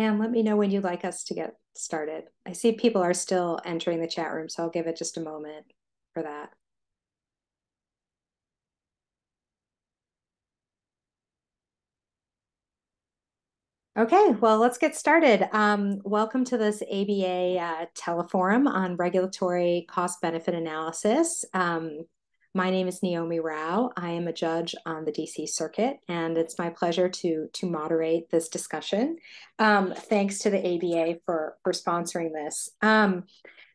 And let me know when you'd like us to get started. I see people are still entering the chat room, so I'll give it just a moment for that. Okay, well, let's get started. Um, welcome to this ABA uh, teleforum on regulatory cost benefit analysis. Um, my name is Neomi Rao. I am a judge on the DC Circuit, and it's my pleasure to, to moderate this discussion. Um, thanks to the ABA for, for sponsoring this. Um,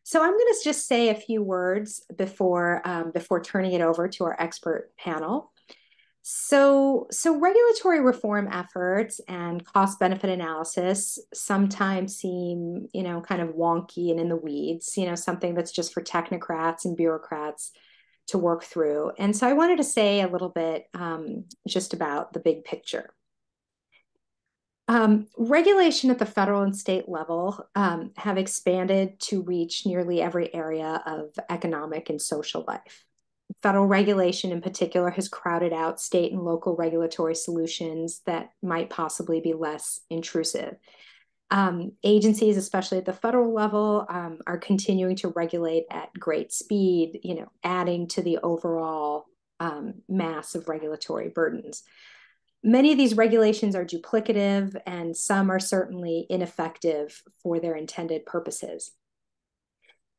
so I'm going to just say a few words before, um, before turning it over to our expert panel. So, so regulatory reform efforts and cost benefit analysis sometimes seem, you know, kind of wonky and in the weeds, you know, something that's just for technocrats and bureaucrats to work through. And so I wanted to say a little bit um, just about the big picture. Um, regulation at the federal and state level um, have expanded to reach nearly every area of economic and social life federal regulation in particular has crowded out state and local regulatory solutions that might possibly be less intrusive. Um, agencies, especially at the federal level, um, are continuing to regulate at great speed, you know, adding to the overall um, mass of regulatory burdens. Many of these regulations are duplicative, and some are certainly ineffective for their intended purposes.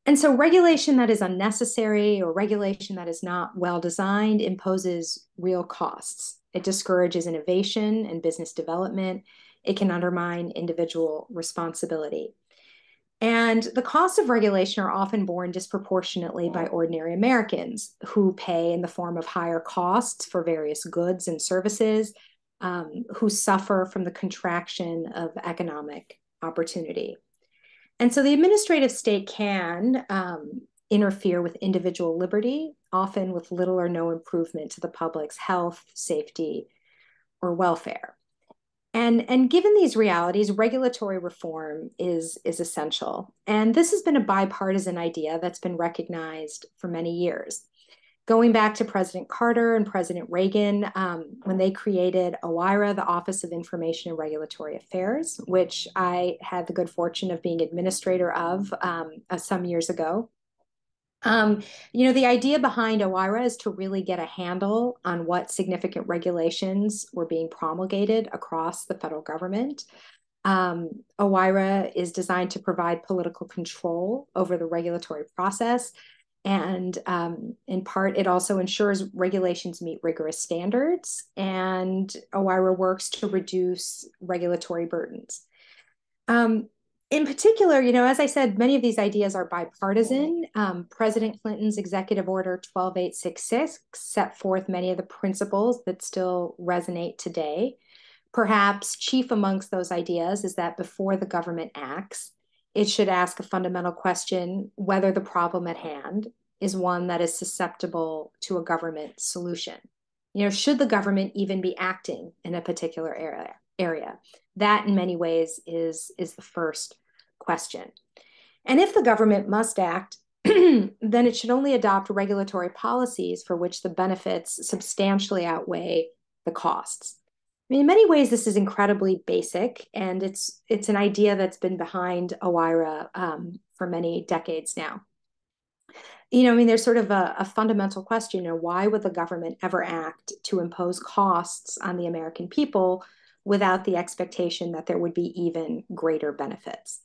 And so regulation that is unnecessary or regulation that is not well designed imposes real costs. It discourages innovation and business development. It can undermine individual responsibility. And the costs of regulation are often borne disproportionately by ordinary Americans who pay in the form of higher costs for various goods and services, um, who suffer from the contraction of economic opportunity. And so the administrative state can um, interfere with individual liberty, often with little or no improvement to the public's health, safety, or welfare. And, and given these realities, regulatory reform is, is essential. And this has been a bipartisan idea that's been recognized for many years going back to President Carter and President Reagan, um, when they created OIRA, the Office of Information and Regulatory Affairs, which I had the good fortune of being administrator of um, uh, some years ago. Um, you know, the idea behind OIRA is to really get a handle on what significant regulations were being promulgated across the federal government. Um, OIRA is designed to provide political control over the regulatory process and um, in part, it also ensures regulations meet rigorous standards, and OIRA works to reduce regulatory burdens. Um, in particular, you know, as I said, many of these ideas are bipartisan. Um, President Clinton's Executive Order 12866 set forth many of the principles that still resonate today. Perhaps chief amongst those ideas is that before the government acts, it should ask a fundamental question whether the problem at hand is one that is susceptible to a government solution. You know, should the government even be acting in a particular area? Area that, in many ways, is is the first question. And if the government must act, then it should only adopt regulatory policies for which the benefits substantially outweigh the costs. I mean, in many ways, this is incredibly basic, and it's it's an idea that's been behind OIRA um, for many decades now. You know, I mean, there's sort of a, a fundamental question: you know, why would the government ever act to impose costs on the American people without the expectation that there would be even greater benefits?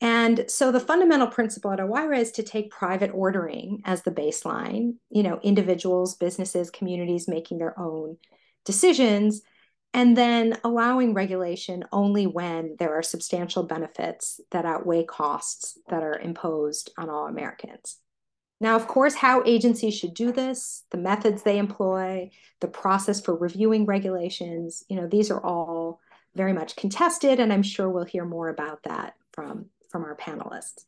And so the fundamental principle at OIRA is to take private ordering as the baseline, you know, individuals, businesses, communities making their own decisions and then allowing regulation only when there are substantial benefits that outweigh costs that are imposed on all Americans. Now, of course, how agencies should do this, the methods they employ, the process for reviewing regulations, you know, these are all very much contested, and I'm sure we'll hear more about that from, from our panelists.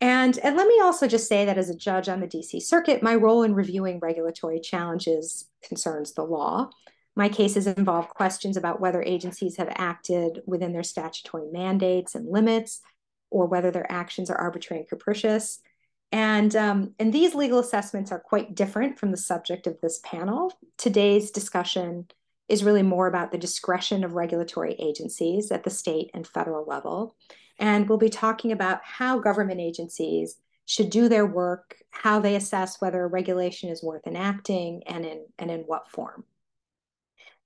And, and let me also just say that as a judge on the DC Circuit, my role in reviewing regulatory challenges concerns the law, my cases involve questions about whether agencies have acted within their statutory mandates and limits, or whether their actions are arbitrary and capricious. And, um, and these legal assessments are quite different from the subject of this panel. Today's discussion is really more about the discretion of regulatory agencies at the state and federal level. And we'll be talking about how government agencies should do their work, how they assess whether a regulation is worth enacting, and in, and in what form.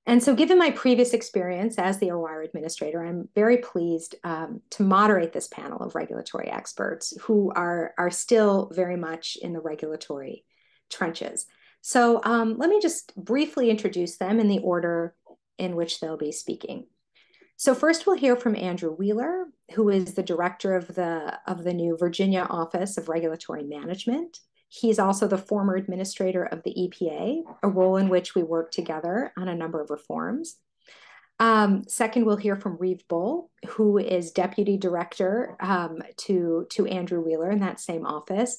And so, given my previous experience as the OIRA administrator, I'm very pleased um, to moderate this panel of regulatory experts who are, are still very much in the regulatory trenches. So, um, let me just briefly introduce them in the order in which they'll be speaking. So first we'll hear from Andrew Wheeler, who is the director of the, of the new Virginia Office of Regulatory Management. He's also the former administrator of the EPA, a role in which we work together on a number of reforms. Um, second, we'll hear from Reeve Bull, who is deputy director um, to, to Andrew Wheeler in that same office.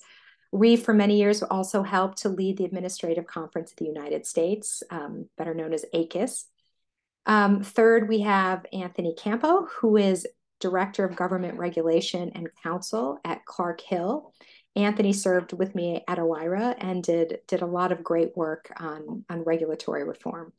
Reeve, for many years, also helped to lead the Administrative Conference of the United States, um, better known as ACUS. Um, third, we have Anthony Campo, who is Director of Government Regulation and Counsel at Clark Hill. Anthony served with me at OIRA and did, did a lot of great work on, on regulatory reform.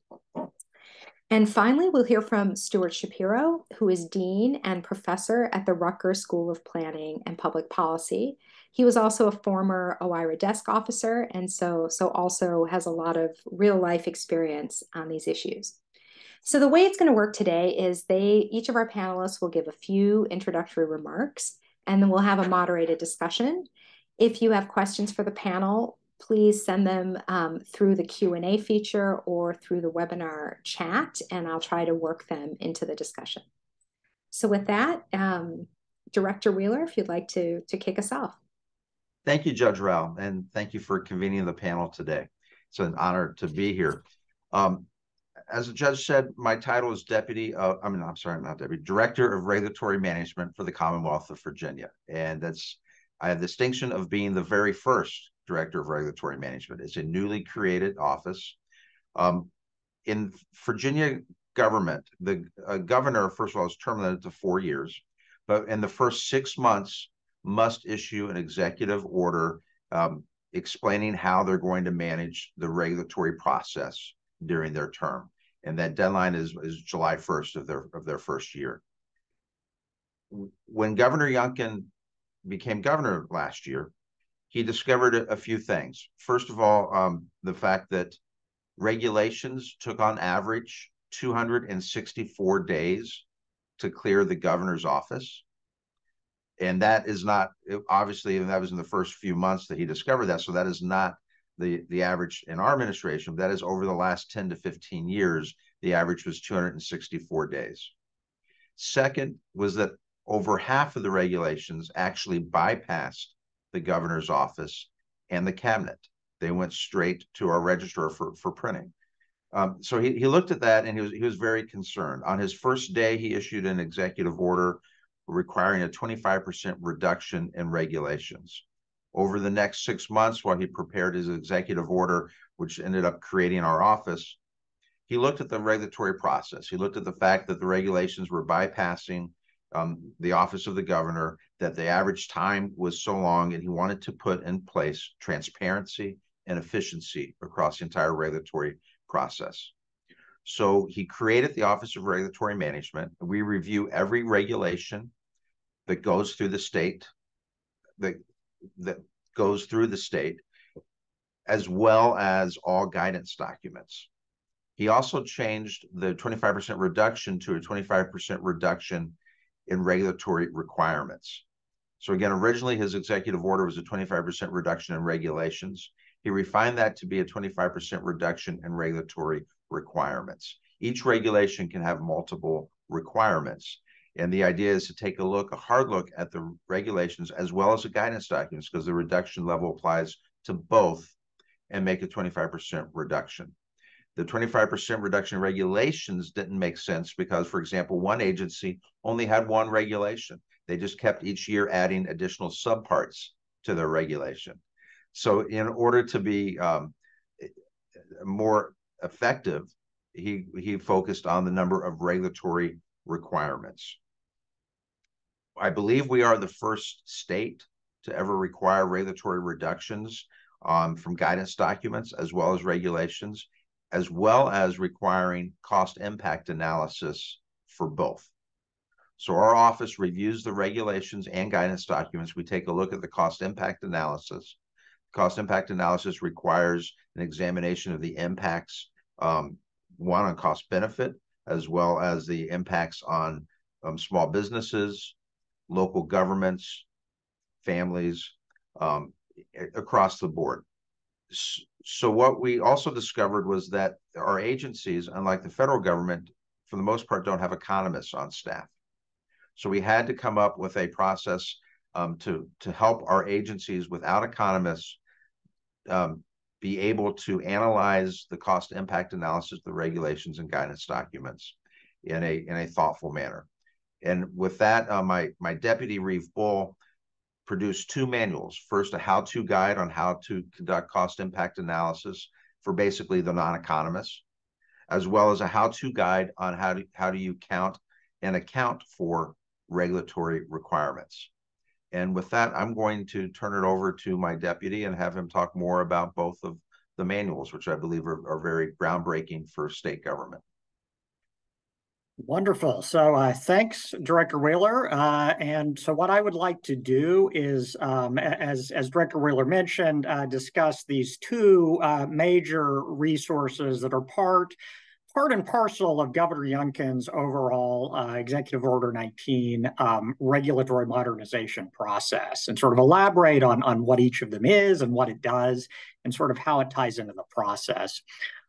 And finally, we'll hear from Stuart Shapiro, who is Dean and Professor at the Rutgers School of Planning and Public Policy. He was also a former OIRA desk officer, and so, so also has a lot of real life experience on these issues. So the way it's going to work today is they each of our panelists will give a few introductory remarks and then we'll have a moderated discussion. If you have questions for the panel, please send them um, through the Q&A feature or through the webinar chat and I'll try to work them into the discussion. So with that, um, Director Wheeler, if you'd like to, to kick us off. Thank you, Judge Rao, and thank you for convening the panel today. It's an honor to be here. Um, as the judge said, my title is deputy. I mean, I'm sorry, not deputy. Director of Regulatory Management for the Commonwealth of Virginia, and that's I have the distinction of being the very first director of regulatory management. It's a newly created office. Um, in Virginia government, the uh, governor, first of all, is terminated to four years, but in the first six months must issue an executive order um, explaining how they're going to manage the regulatory process during their term and that deadline is is July 1st of their of their first year. When Governor Youngkin became governor last year, he discovered a, few things. First of all, um, the fact that regulations took on average 264 days to clear the governor's office. And that is not obviously, that was in the first few months that he discovered that. So that is not the, the average in our administration, that is over the last 10 to 15 years, the average was 264 days. Second was that over half of the regulations actually bypassed the governor's office and the cabinet. They went straight to our registrar for, for printing. Um, so he, he looked at that and he was, he was very concerned. On his first day, he issued an executive order requiring a 25% reduction in regulations over the next six months while he prepared his executive order, which ended up creating our office, he looked at the regulatory process. He looked at the fact that the regulations were bypassing um, the office of the governor, that the average time was so long, and he wanted to put in place transparency and efficiency across the entire regulatory process. So he created the Office of Regulatory Management. We review every regulation that goes through the state that that goes through the state, as well as all guidance documents. He also changed the 25% reduction to a 25% reduction in regulatory requirements. So again, originally his executive order was a 25% reduction in regulations. He refined that to be a 25% reduction in regulatory requirements. Each regulation can have multiple requirements. And the idea is to take a look, a hard look at the regulations as well as the guidance documents, because the reduction level applies to both and make a 25% reduction. The 25% reduction regulations didn't make sense because, for example, one agency only had one regulation. They just kept each year adding additional subparts to their regulation. So, in order to be um, more effective, he he focused on the number of regulatory requirements. I believe we are the first state to ever require regulatory reductions um, from guidance documents as well as regulations. As well as requiring cost impact analysis for both. So our office reviews the regulations and guidance documents. We take a look at the cost impact analysis. Cost impact analysis requires an examination of the impacts, um, one on cost benefit, as well as the impacts on um, small businesses, local governments, families, um, across the board. So what we also discovered was that our agencies, unlike the federal government, for the most part, don't have economists on staff. So we had to come up with a process um, to to help our agencies without economists um, be able to analyze the cost impact analysis, the regulations and guidance documents in a in a thoughtful manner. And with that, uh, my my deputy Reeve Bull produced two manuals. First, a how-to guide on how to conduct cost impact analysis for basically the non-economists, as well as a how-to guide on how how do you count and account for regulatory requirements. And with that, I'm going to turn it over to my deputy and have him talk more about both of the manuals, which I believe are, are very groundbreaking for state government. Wonderful. So uh, thanks, Director Wheeler. Uh, and so what I would like to do is, um, as, as Director Wheeler mentioned, uh, discuss these two uh, major resources that are part part and parcel of Governor Youngkin's overall uh, Executive Order 19 um, regulatory modernization process and sort of elaborate on, on what each of them is and what it does and sort of how it ties into the process.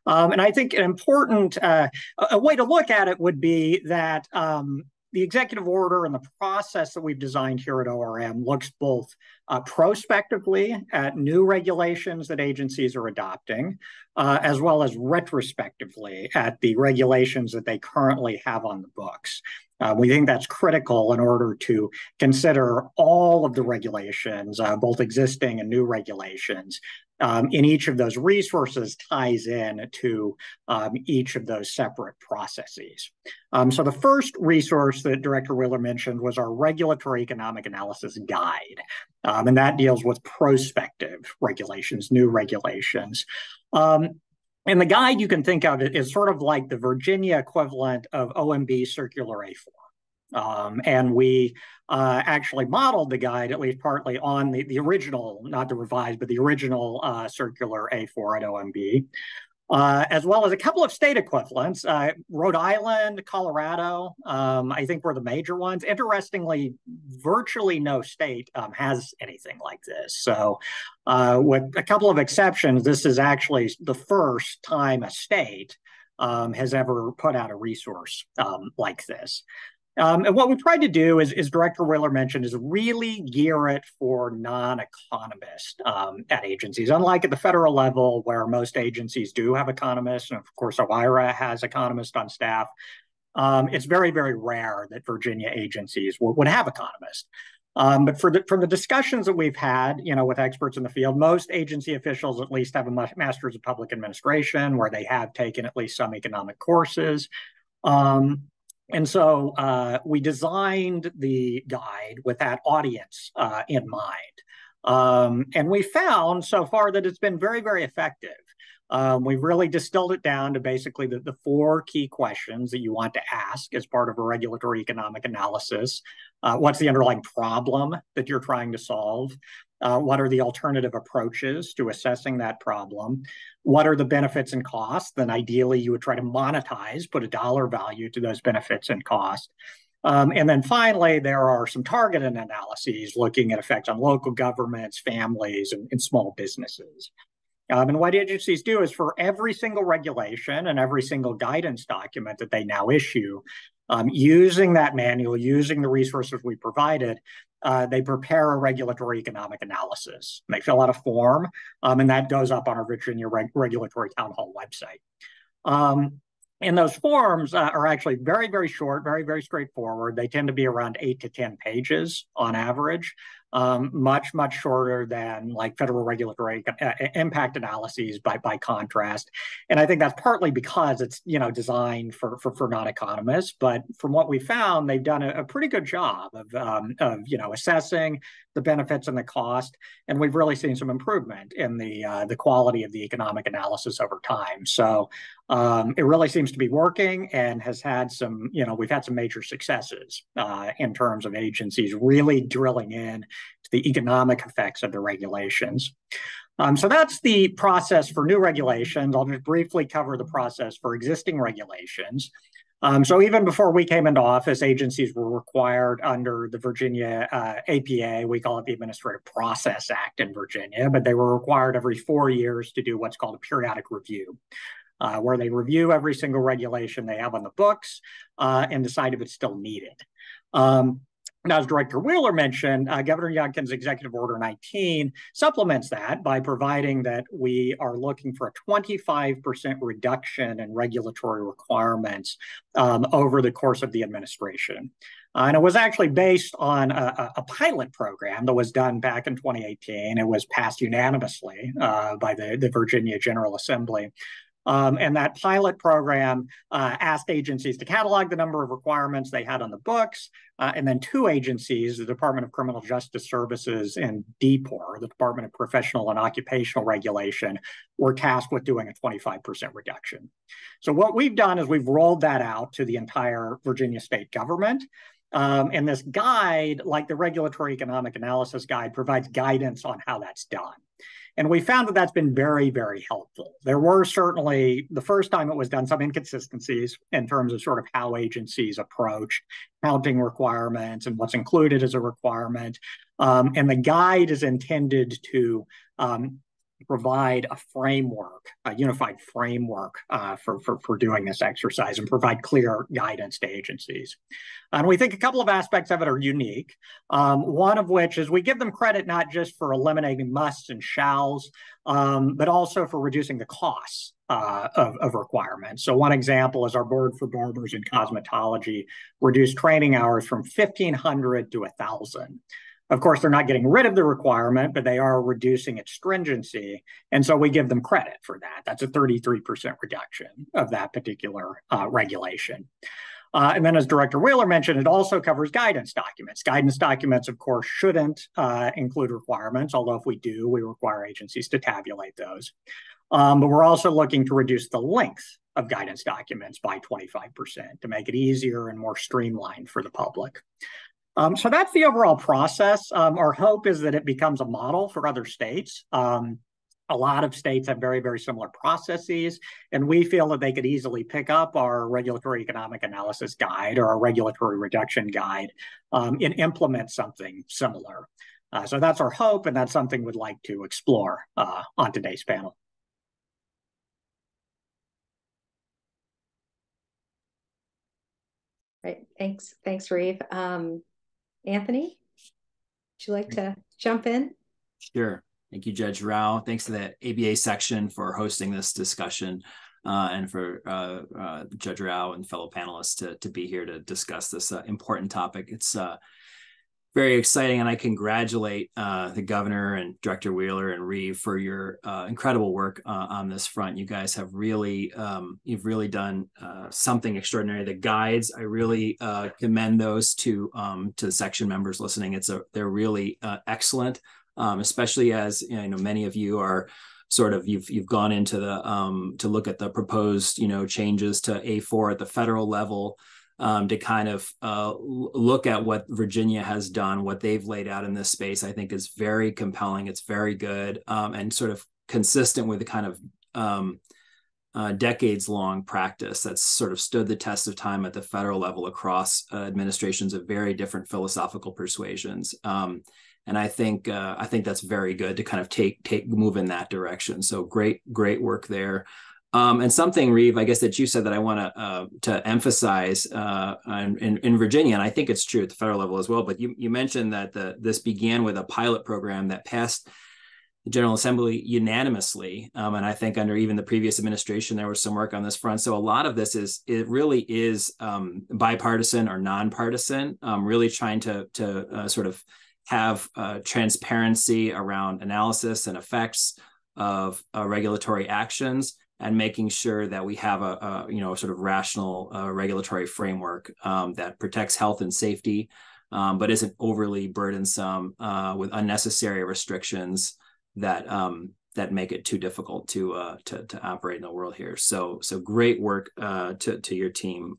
Um, and I think an important uh, a way to look at it would be that um, the executive order and the process that we've designed here at ORM looks both uh, prospectively at new regulations that agencies are adopting, uh, as well as retrospectively at the regulations that they currently have on the books. Uh, we think that's critical in order to consider all of the regulations, uh, both existing and new regulations, um, in each of those resources ties in to um, each of those separate processes. Um, so the first resource that Director Wheeler mentioned was our regulatory economic analysis guide. Um, and that deals with prospective regulations, new regulations. Um, and the guide you can think of it is sort of like the Virginia equivalent of OMB Circular A4. Um, and we uh, actually modeled the guide, at least partly, on the, the original, not the revised, but the original uh, circular A4 at OMB, uh, as well as a couple of state equivalents. Uh, Rhode Island, Colorado, um, I think were the major ones. Interestingly, virtually no state um, has anything like this. So, uh, with a couple of exceptions, this is actually the first time a state um, has ever put out a resource um, like this. Um, and what we tried to do, is, as Director Wheeler mentioned, is really gear it for non-economists um, at agencies. Unlike at the federal level, where most agencies do have economists, and of course OIRA has economists on staff, um, it's very, very rare that Virginia agencies would, would have economists. Um, but for the, from the discussions that we've had, you know, with experts in the field, most agency officials at least have a master's of public administration, where they have taken at least some economic courses. Um, and so uh, we designed the guide with that audience uh, in mind. Um, and we found so far that it's been very, very effective. Um, we've really distilled it down to basically the, the, four key questions that you want to ask as part of a regulatory economic analysis. Uh, what's the underlying problem that you're trying to solve? Uh, what are the alternative approaches to assessing that problem? What are the benefits and costs? Then ideally, you would try to monetize, put a dollar value to those benefits and costs. Um, and then finally, there are some targeted analyses looking at effects on local governments, families, and, and small businesses. Um, and what agencies do is for every single regulation and every single guidance document that they now issue, um, using that manual, using the resources we provided, uh, they prepare a regulatory economic analysis. They fill out a form, um, and that goes up on our Virginia Reg- Regulatory Town Hall website. Um, and those forms uh, are actually very, very short, very, very straightforward. They tend to be around eight to 10 pages on average. Um, much, much shorter than like federal regulatory uh, impact analyses by, by contrast. And I think that's partly because it's, you know, designed for, for, for non-economists. But from what we found, they've done a, a pretty good job of, um, of, you know, assessing the benefits and the cost. And we've really seen some improvement in the, uh, the quality of the economic analysis over time. So um, it really seems to be working and has had some, you know, we've had some major successes uh, in terms of agencies really drilling in the economic effects of the regulations. Um, so that's the process for new regulations. I'll just briefly cover the process for existing regulations. Um, so even before we came into office, agencies were required under the Virginia uh, APA, we call it the Administrative Process Act in Virginia, but they were required every four years to do what's called a periodic review uh, where they review every single regulation they have on the books uh, and decide if it's still needed. Um, now, as Director Wheeler mentioned, uh, Governor Youngkin's Executive Order 19 supplements that by providing that we are looking for a 25% reduction in regulatory requirements um, over the course of the administration. Uh, and it was actually based on a, a, pilot program that was done back in 2018. It was passed unanimously uh, by the, the Virginia General Assembly. Um, and that pilot program uh, asked agencies to catalog the number of requirements they had on the books. Uh, and then two agencies, the Department of Criminal Justice Services and DPOR, the Department of Professional and Occupational Regulation, were tasked with doing a 25% reduction. So what we've done is we've rolled that out to the entire Virginia state government. Um, and this guide, like the Regulatory Economic Analysis Guide, provides guidance on how that's done. And we found that that's been very, very helpful. There were certainly, the first time it was done, some inconsistencies in terms of sort of how agencies approach counting requirements and what's included as a requirement. Um, and the guide is intended to um, provide a framework, a unified framework uh, for, for, for doing this exercise and provide clear guidance to agencies. And we think a couple of aspects of it are unique. Um, one of which is we give them credit not just for eliminating musts and shalls, um, but also for reducing the costs uh, of, of, requirements. So one example is our board for barbers and cosmetology reduced training hours from 1,500 to 1,000. Of course, they're not getting rid of the requirement, but they are reducing its stringency. And so we give them credit for that. That's a 33% reduction of that particular uh, regulation. Uh, and then, as Director Wheeler mentioned, it also covers guidance documents. Guidance documents, of course, shouldn't uh, include requirements, although if we do, we require agencies to tabulate those. Um, but we're also looking to reduce the length of guidance documents by 25% to make it easier and more streamlined for the public. Um, so that's the overall process. Um, our hope is that it becomes a model for other states. Um, a lot of states have very, very similar processes, and we feel that they could easily pick up our regulatory economic analysis guide or our regulatory reduction guide um, and implement something similar. Uh, so that's our hope, and that's something we'd like to explore uh, on today's panel. Right. Thanks. Thanks, Reeve. Um, Anthony, would you like to jump in? Sure. Thank you, Judge Rao. Thanks to the ABA section for hosting this discussion uh, and for uh, uh, Judge Rao and fellow panelists to, to be here to discuss this uh, important topic. It's uh, very exciting, and I congratulate uh, the governor and Director Wheeler and Reeve for your uh, incredible work uh, on this front. You guys have really, um, you've really done uh, something extraordinary. The guides, I really uh, commend those to um, to the section members listening. It's a they're really uh, excellent, um, especially as you know many of you are sort of you've you've gone into the um, to look at the proposed you know changes to A4 at the federal level um, to kind of uh, look at what Virginia has done, what they've laid out in this space, I think is very compelling. It's very good um, and sort of consistent with the kind of um, uh, decades long practice that's sort of stood the test of time at the federal level across uh, administrations of very different philosophical persuasions. Um, and I think uh, I think that's very good to kind of take take move in that direction. So great great work there. Um, and something, Reeve, I guess that you said that I want to uh, to emphasize uh, in, in Virginia, and I think it's true at the federal level as well. But you you mentioned that the this began with a pilot program that passed the General Assembly unanimously, um, and I think under even the previous administration there was some work on this front. So a lot of this is it really is um, bipartisan or nonpartisan, um, really trying to to uh, sort of have uh, transparency around analysis and effects of uh, regulatory actions and making sure that we have a, a you know sort of rational uh, regulatory framework um, that protects health and safety, um, but isn't overly burdensome uh, with unnecessary restrictions that um, that make it too difficult to uh, to to operate in the world here. So so great work uh, to to your team.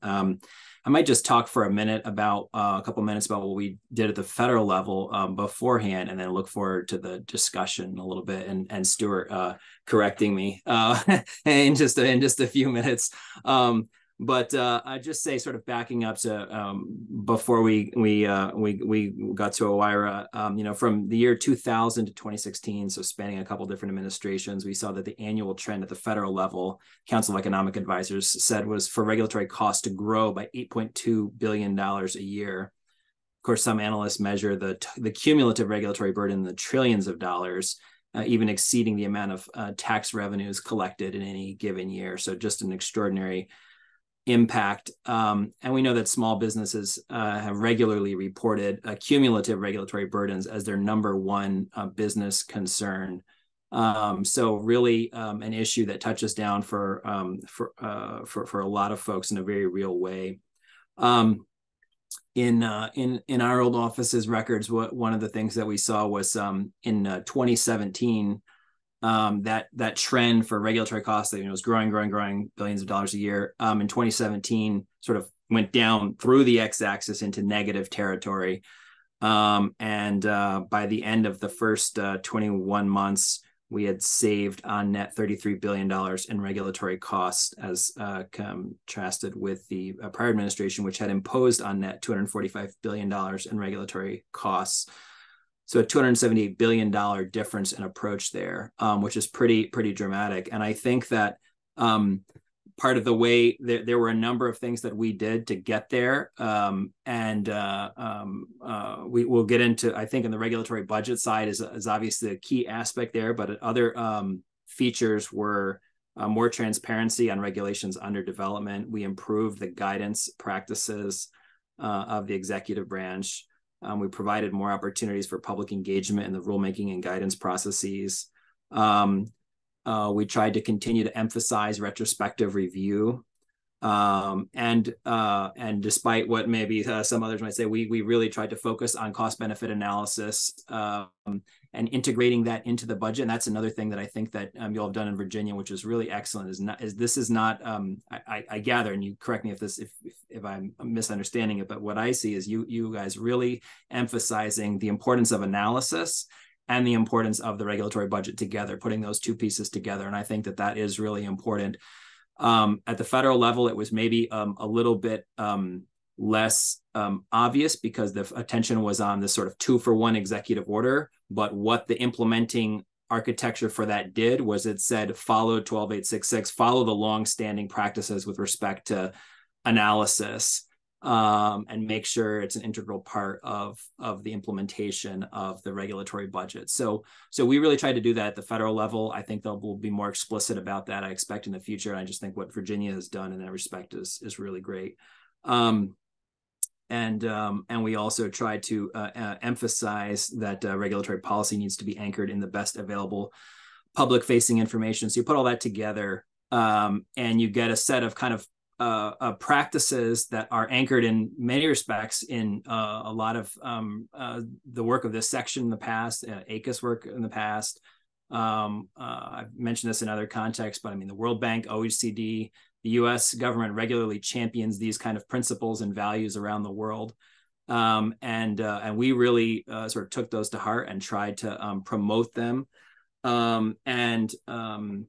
I might just talk for a minute about uh, a couple minutes about what we did at the federal level um, beforehand, and then look forward to the discussion a little bit. And and Stuart uh, correcting me uh, in just in just a few minutes. Um, but uh, I just say, sort of backing up to um, before we we uh, we we got to OIRA, um, you know, from the year 2000 to 2016, so spanning a couple different administrations, we saw that the annual trend at the federal level, Council of Economic Advisors said was for regulatory costs to grow by 8.2 billion dollars a year. Of course, some analysts measure the the cumulative regulatory burden in the trillions of dollars. Uh, even exceeding the amount of uh, tax revenues collected in any given year. So, just an extraordinary impact. Um, and we know that small businesses uh, have regularly reported cumulative regulatory burdens as their number one uh, business concern. Um, so really um, an issue that touches down for, um, for, uh, for, for a lot of folks in a very real way. Um, in uh, in in our old office's records, what one of the things that we saw was um, in uh, 2017 um, that that trend for regulatory costs that you know was growing, growing, growing billions of dollars a year. Um, in 2017, sort of went down through the x-axis into negative territory, um, and uh, by the end of the first uh, 21 months, we had saved on net 33 billion dollars in regulatory costs, as uh, contrasted with the uh, prior administration, which had imposed on net 245 billion dollars in regulatory costs. So a 278 billion dollar difference in approach there, um, which is pretty pretty dramatic. And I think that um, part of the way there, there, were a number of things that we did to get there, um, and uh, um, uh, we will get into. I think in the regulatory budget side is is obviously a key aspect there, but other um, features were. Uh, more transparency on regulations under development. We improved the guidance practices uh, of the executive branch. Um, we provided more opportunities for public engagement in the rulemaking and guidance processes. Um, uh, we tried to continue to emphasize retrospective review. Um, and uh, and despite what maybe uh, some others might say, we we really tried to focus on cost benefit analysis um, and integrating that into the budget. And that's another thing that I think that um, you'll have done in Virginia, which is really excellent. Is not is this is not um, I, I, gather, and you correct me if this if, if, if I'm misunderstanding it, but what I see is you you guys really emphasizing the importance of analysis and the importance of the regulatory budget together, putting those two pieces together. And I think that that is really important. Um, at the federal level, it was maybe um, a little bit um, less um, obvious because the attention was on this sort of two for one executive order. But what the implementing architecture for that did was it said follow 12866, follow the long-standing practices with respect to analysis um, and make sure it's an integral part of of the implementation of the regulatory budget. So so we really tried to do that at the federal level. I think they'll will be more explicit about that. I expect in the future. And I just think what Virginia has done in that respect is is really great. Um, and um, and we also try to uh, uh, emphasize that uh, regulatory policy needs to be anchored in the best available public facing information. So you put all that together, um, and you get a set of kind of uh, uh, practices that are anchored in many respects in uh, a lot of um, the work of this section in the past, ACUS work in the past. Um, I've mentioned this in other contexts, but I mean the World Bank, OECD, the U.S. government regularly champions these kind of principles and values around the world. Um, and uh, and we really uh, sort of took those to heart and tried to um, promote them um, and um,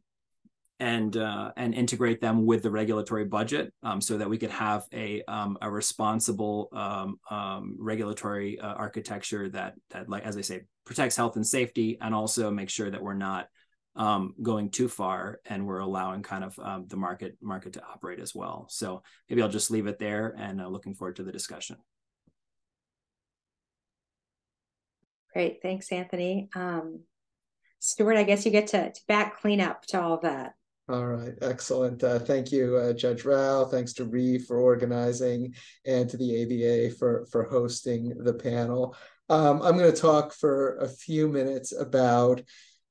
and uh, and integrate them with the regulatory budget um, so that we could have a um, a responsible regulatory uh, architecture that that like as I say protects health and safety and also make sure that we're not um, going too far and we're allowing kind of um, the market market to operate as well. So maybe I'll just leave it there and uh, looking forward to the discussion. Great, thanks, Anthony. Um, Stuart, I guess you get to, to back clean up to all that. All right, excellent. Uh, thank you, uh, Judge Rao. Thanks to Ree for organizing and to the ABA for, for hosting the panel. Um, I'm going to talk for a few minutes about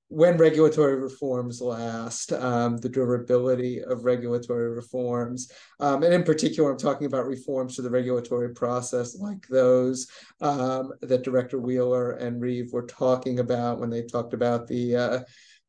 when regulatory reforms last, um, the durability of regulatory reforms. Um, and in particular, I'm talking about reforms to the regulatory process like those um, that Director Wheeler and Reeve were talking about when they talked about the uh,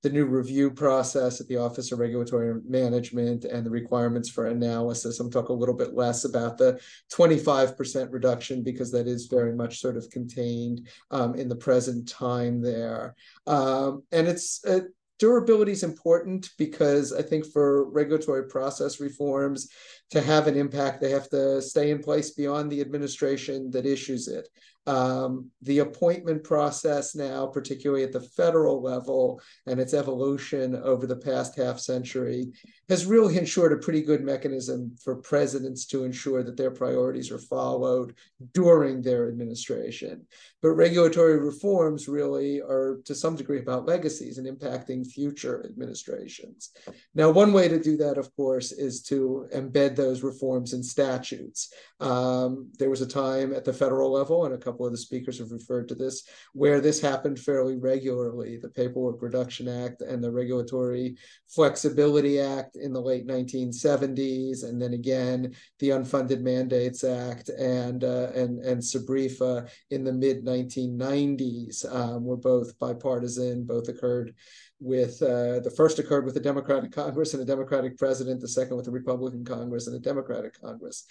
the new review process at the Office of Regulatory Management and the requirements for analysis. I'm talking a little bit less about the 25% reduction because that is very much sort of contained um, in the present time there. Um, and it's uh, durability is important because I think for regulatory process reforms to have an impact, they have to stay in place beyond the administration that issues it. Um, the appointment process now, particularly at the federal level, and its evolution over the past half century, has really ensured a pretty good mechanism for presidents to ensure that their priorities are followed during their administration. But regulatory reforms really are to some degree about legacies and impacting future administrations. Now, one way to do that, of course, is to embed those reforms in statutes. Um, there was a time at the federal level, and a couple of the speakers have referred to this, where this happened fairly regularly. The Paperwork Reduction Act and the Regulatory Flexibility Act in the late 1970s, and then again the Unfunded Mandates Act and uh, and and SBREFA in the mid 1990s um, were both bipartisan. Both occurred with uh, the first occurred with a Democratic Congress and a Democratic president, the second with a Republican Congress and a Democratic Congress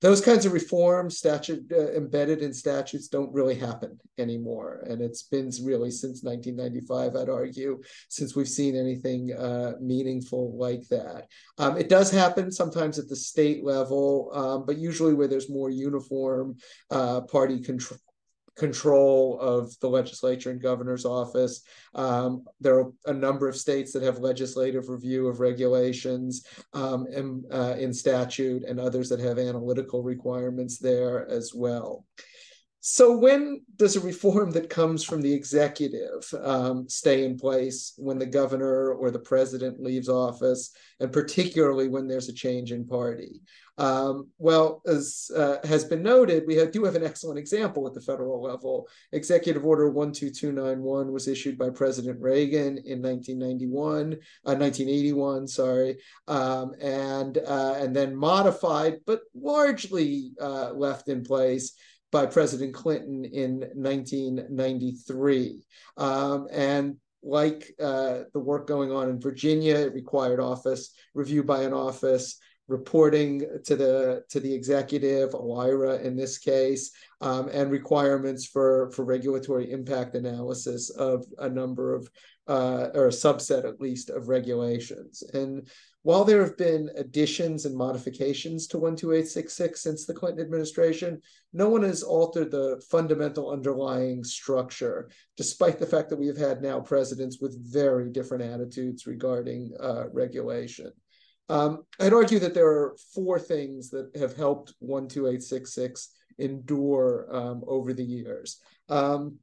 those kinds of reforms statute uh, embedded in statutes don't really happen anymore. And it's been really since 1995 i'd argue since we've seen anything uh, meaningful like that. Um, it does happen sometimes at the state level um, but usually where there's more uniform uh, party control control of the legislature and governor's office. Um, there are a number of states that have legislative review of regulations um, uh, in statute and others that have analytical requirements there as well. So when does a reform that comes from the executive um, stay in place when the governor or the president leaves office, and particularly when there's a change in party? Um, well, as uh, has been noted, we have, do have an excellent example at the federal level. Executive Order 12291 was issued by President Reagan in 1991, uh, 1981, sorry, um, and uh, and then modified, but largely uh, left in place by President Clinton in 1993. Um, and like uh, the work going on in Virginia, it required office review by an office, reporting to the to the executive, OIRA in this case, um, and requirements for for regulatory impact analysis of a number of uh, or a subset at least of regulations. And while there have been additions and modifications to 12866 since the Clinton administration, no one has altered the fundamental underlying structure, despite the fact that we have had now presidents with very different attitudes regarding uh, regulation. Um, I'd argue that there are four things that have helped 12866 endure um, over the years. Um,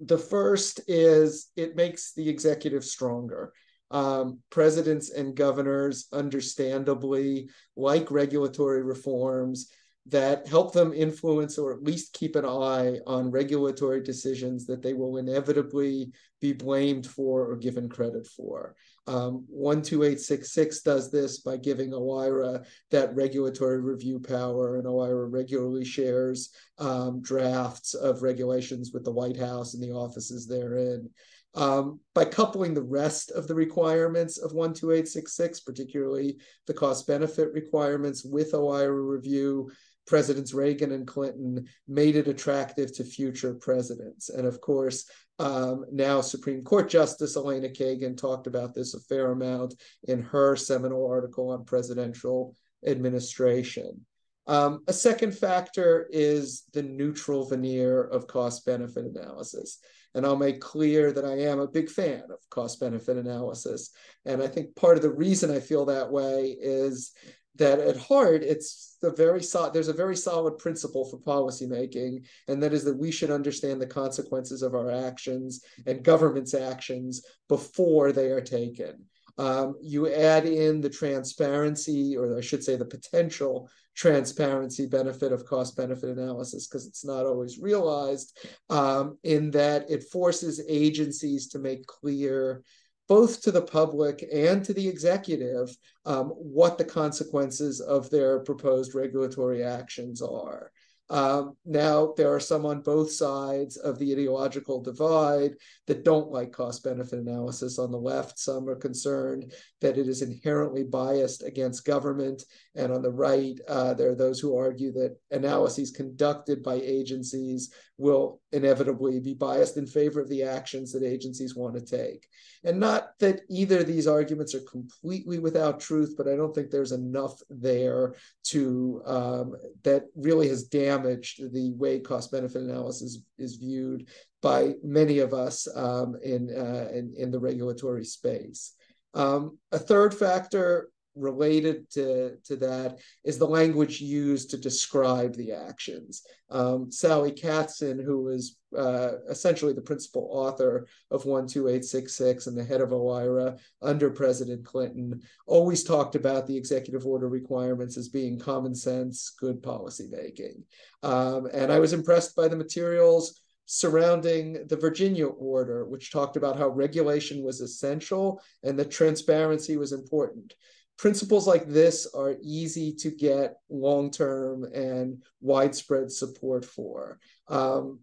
the first is it makes the executive stronger. Um, presidents and governors, understandably, like regulatory reforms that help them influence or at least keep an eye on regulatory decisions that they will inevitably be blamed for or given credit for. Um, 12866 does this by giving OIRA that regulatory review power, and OIRA regularly shares um, drafts of regulations with the White House and the offices therein. Um, by coupling the rest of the requirements of 12866, particularly the cost benefit requirements with OIRA review, Presidents Reagan and Clinton made it attractive to future presidents. And of course, um, now Supreme Court Justice Elena Kagan talked about this a fair amount in her seminal article on presidential administration. Um, a second factor is the neutral veneer of cost benefit analysis. And I'll make clear that I am a big fan of cost benefit analysis. And I think part of the reason I feel that way is that at heart it's the very so- there's a very solid principle for policymaking and that is that we should understand the consequences of our actions and government's actions before they are taken. Um, you add in the transparency or i should say the potential transparency benefit of cost benefit analysis because it's not always realized um, in that it forces agencies to make clear both to the public and to the executive um, what the consequences of their proposed regulatory actions are. Um, now, there are some on both sides of the ideological divide that don't like cost benefit analysis. On the left, some are concerned that it is inherently biased against government. And on the right, uh, there are those who argue that analyses conducted by agencies will inevitably be biased in favor of the actions that agencies want to take. And not that either of these arguments are completely without truth, but I don't think there's enough there to um, that really has damaged the way cost benefit analysis is viewed by many of us um, in, uh, in, in the regulatory space. Um, a third factor related to, to that is the language used to describe the actions. Um, Sally Katzen, who was uh, essentially the principal author of 12866 and the head of OIRA under President Clinton, always talked about the executive order requirements as being common sense, good policymaking. Um, and I was impressed by the materials surrounding the Virginia order, which talked about how regulation was essential and that transparency was important. Principles like this are easy to get long term and widespread support for. Um,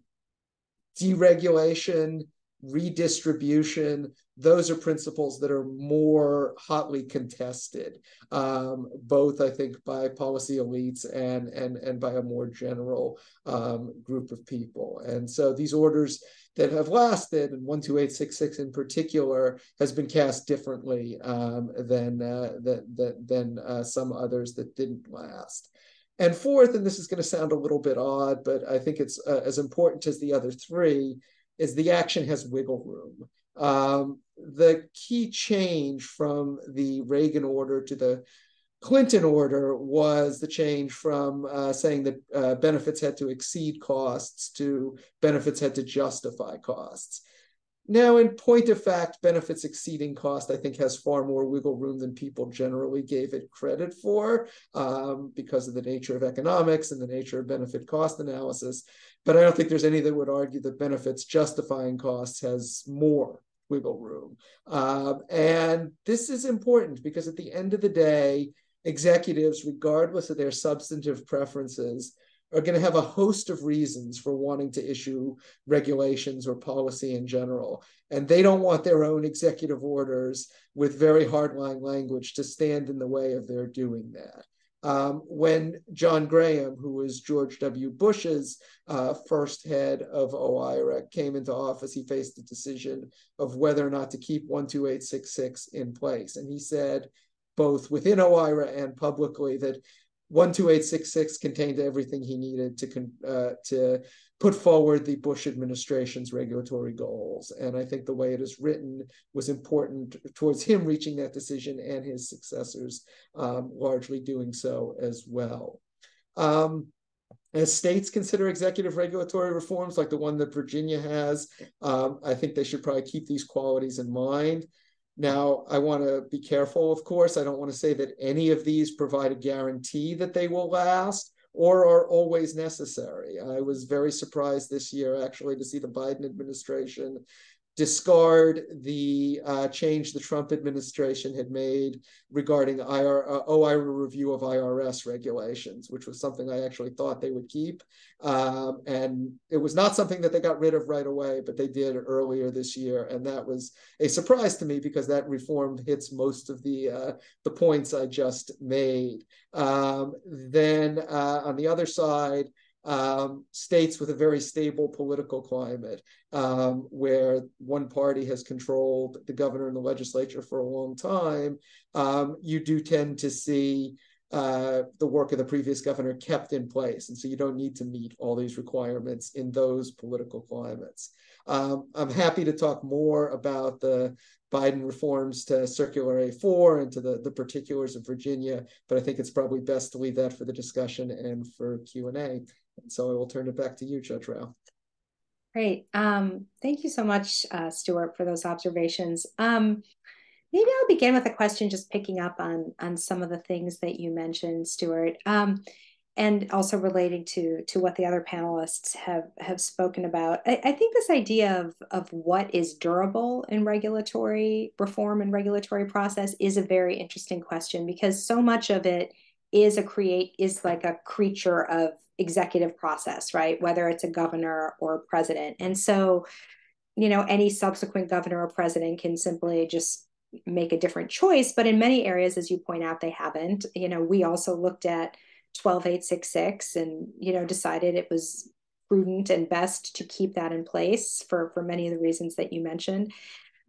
deregulation, redistribution, those are principles that are more hotly contested, um, both I think by policy elites and and and by a more general um, group of people. And so these orders that have lasted, and 12866 in particular, has been cast differently um, than, uh, than than uh, some others that didn't last. And fourth, and this is going to sound a little bit odd, but I think it's uh, as important as the other three, is the action has wiggle room. Um, the key change from the Reagan order to the Clinton order was the change from uh, saying that uh, benefits had to exceed costs to benefits had to justify costs. Now, in point of fact, benefits exceeding cost, I think, has far more wiggle room than people generally gave it credit for um, because of the nature of economics and the nature of benefit cost analysis. But I don't think there's any that would argue that benefits justifying costs has more wiggle room. Um, and this is important because at the end of the day, executives, regardless of their substantive preferences, are going to have a host of reasons for wanting to issue regulations or policy in general. And they don't want their own executive orders with very hardline language to stand in the way of their doing that. Um, when John Graham, who was George W. Bush's uh, first head of OIRA, came into office, he faced the decision of whether or not to keep 12866 in place. And he said, both within OIRA and publicly, that 12866 contained everything he needed to uh, to put forward the Bush administration's regulatory goals. And I think the way it is written was important towards him reaching that decision and his successors um, largely doing so as well. Um, as states consider executive regulatory reforms like the one that Virginia has, um, I think they should probably keep these qualities in mind. Now, I want to be careful, of course. I don't want to say that any of these provide a guarantee that they will last or are always necessary. I was very surprised this year, actually, to see the Biden administration discard the uh, change the Trump administration had made regarding IR, uh, OIRA review of IRS regulations, which was something I actually thought they would keep. Um, and it was not something that they got rid of right away, but they did earlier this year. And that was a surprise to me because that reform hits most of the, uh, the points I just made. Um, then uh, on the other side, um, states with a very stable political climate, um, where one party has controlled the governor and the legislature for a long time, um, you do tend to see uh, the work of the previous governor kept in place. And so you don't need to meet all these requirements in those political climates. Um, I'm happy to talk more about the Biden reforms to Circular A4 and to the, the particulars of Virginia, but I think it's probably best to leave that for the discussion and for Q&A. So I will turn it back to you, Judge Rao. Great. Um, thank you so much, uh, Stuart, for those observations. Um, maybe I'll begin with a question just picking up on, on some of the things that you mentioned, Stuart. Um, and also relating to to what the other panelists have have spoken about I, I, think this idea of of what is durable in regulatory reform and regulatory process is a very interesting question because so much of it is a create is like a creature of executive process right? Whether it's a governor or a president. And so you know any subsequent governor or president can simply just make a different choice. But in many areas as you point out they haven't. You know we also looked at 12866 and you know decided it was prudent and best to keep that in place for for many of the reasons that you mentioned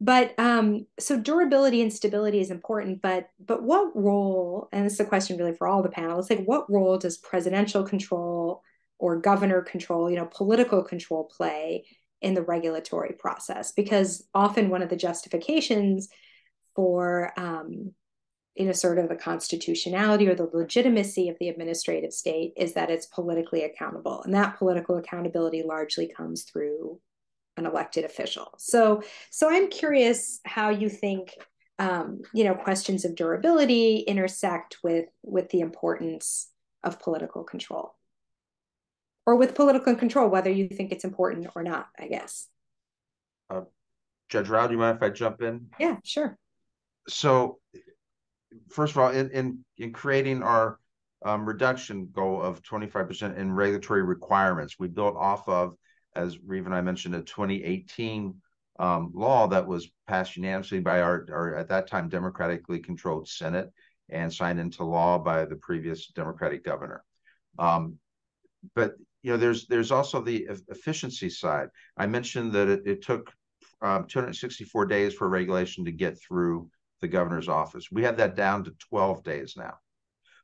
but um, so durability and stability is important but but what role and this is a question really for all the panelists like what role does presidential control or governor control you know political control play in the regulatory process because often one of the justifications for um, you know, sort of the constitutionality or the legitimacy of the administrative state is that it's politically accountable. And that political accountability largely comes through an elected official. So, so I'm curious how you think, um, you know, questions of durability intersect with with the importance of political control, or with political control, whether you think it's important or not. I guess. Uh, Judge Rao, do you mind if I jump in? Yeah, sure. So first of all, in in, in creating our um, reduction goal of 25% in regulatory requirements, we built off of, as Reeve and I mentioned, a 2018 um, law that was passed unanimously by our, our, at that time, democratically controlled Senate and signed into law by the previous Democratic governor. Um, but you know, there's there's also the efficiency side. I mentioned that it, it took um, 264 days for regulation to get through the governor's office. We have that down to 12 days now.